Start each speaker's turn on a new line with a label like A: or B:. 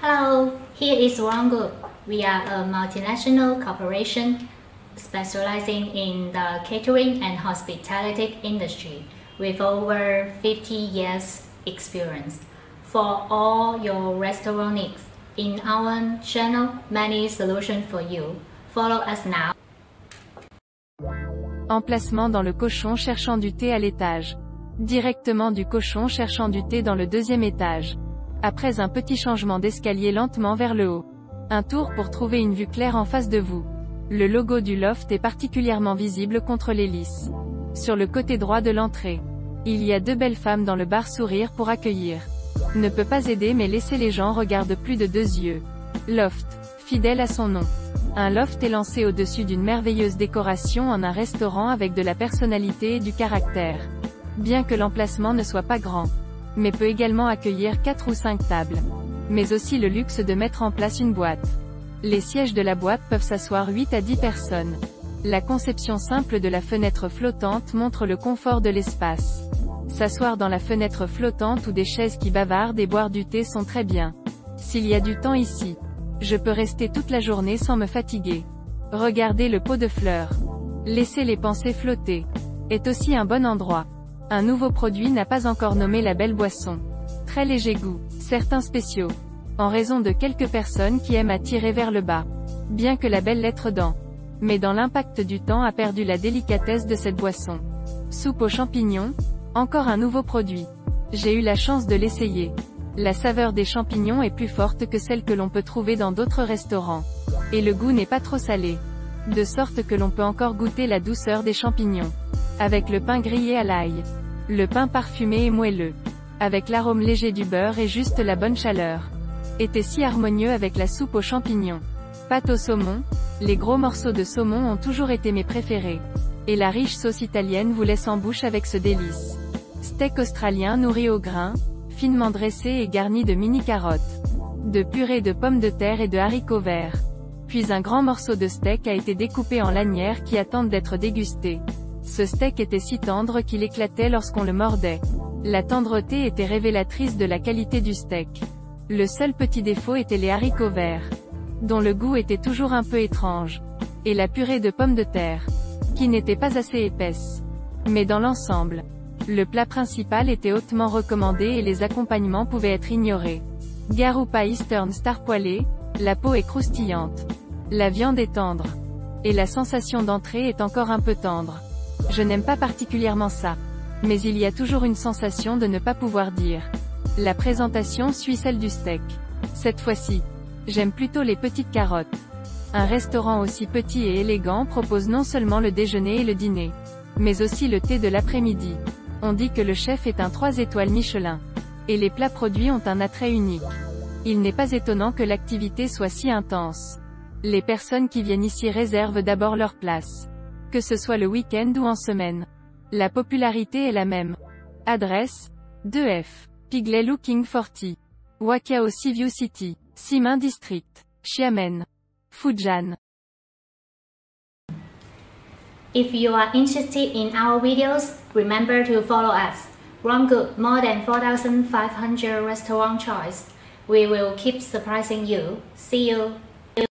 A: Hello, here is Good. We are a multinational corporation specializing in the catering and hospitality industry with over 50 years experience. For all your restaurant needs, in our channel, many solutions for you. Follow us now.
B: Emplacement dans le cochon cherchant du thé à l'étage. Directement du cochon cherchant du thé dans le deuxième étage. Après un petit changement d'escalier lentement vers le haut. Un tour pour trouver une vue claire en face de vous. Le logo du loft est particulièrement visible contre l'hélice. Sur le côté droit de l'entrée. Il y a deux belles femmes dans le bar sourire pour accueillir. Ne peut pas aider mais laisser les gens regardent plus de deux yeux. Loft. Fidèle à son nom. Un loft est lancé au-dessus d'une merveilleuse décoration en un restaurant avec de la personnalité et du caractère. Bien que l'emplacement ne soit pas grand. Mais peut également accueillir 4 ou 5 tables. Mais aussi le luxe de mettre en place une boîte. Les sièges de la boîte peuvent s'asseoir 8 à 10 personnes. La conception simple de la fenêtre flottante montre le confort de l'espace. S'asseoir dans la fenêtre flottante ou des chaises qui bavardent et boire du thé sont très bien. S'il y a du temps ici, je peux rester toute la journée sans me fatiguer. Regardez le pot de fleurs. Laissez les pensées flotter. Est aussi un bon endroit. Un nouveau produit n'a pas encore nommé la belle boisson. Très léger goût. Certains spéciaux en raison de quelques personnes qui aiment à tirer vers le bas. Bien que la belle lettre dans. Mais dans l'impact du temps a perdu la délicatesse de cette boisson. Soupe aux champignons, encore un nouveau produit. J'ai eu la chance de l'essayer. La saveur des champignons est plus forte que celle que l'on peut trouver dans d'autres restaurants. Et le goût n'est pas trop salé. De sorte que l'on peut encore goûter la douceur des champignons. Avec le pain grillé à l'ail. Le pain parfumé et moelleux. Avec l'arôme léger du beurre et juste la bonne chaleur était si harmonieux avec la soupe aux champignons. Pâte au saumon, les gros morceaux de saumon ont toujours été mes préférés. Et la riche sauce italienne vous laisse en bouche avec ce délice. Steak australien nourri au grain, finement dressé et garni de mini carottes. De purée de pommes de terre et de haricots verts. Puis un grand morceau de steak a été découpé en lanières qui attendent d'être dégustées. Ce steak était si tendre qu'il éclatait lorsqu'on le mordait. La tendreté était révélatrice de la qualité du steak. Le seul petit défaut était les haricots verts, dont le goût était toujours un peu étrange, et la purée de pommes de terre, qui n'était pas assez épaisse. Mais dans l'ensemble, le plat principal était hautement recommandé et les accompagnements pouvaient être ignorés. Garoupa Eastern Star poêlé, la peau est croustillante. La viande est tendre. Et la sensation d'entrée est encore un peu tendre. Je n'aime pas particulièrement ça. Mais il y a toujours une sensation de ne pas pouvoir dire. La présentation suit celle du steak. Cette fois-ci, j'aime plutôt les petites carottes. Un restaurant aussi petit et élégant propose non seulement le déjeuner et le dîner, mais aussi le thé de l'après-midi. On dit que le chef est un 3 étoiles Michelin. Et les plats produits ont un attrait unique. Il n'est pas étonnant que l'activité soit si intense. Les personnes qui viennent ici réservent d'abord leur place. Que ce soit le week-end ou en semaine. La popularité est la même. Adresse 2F. Piglet Looking 40. Wakao Seaview City. Simin District. Xiamen. Fujian.
A: If you are interested in our videos, remember to follow us. Good, more than 4,500 restaurant choice. We will keep surprising you. See you.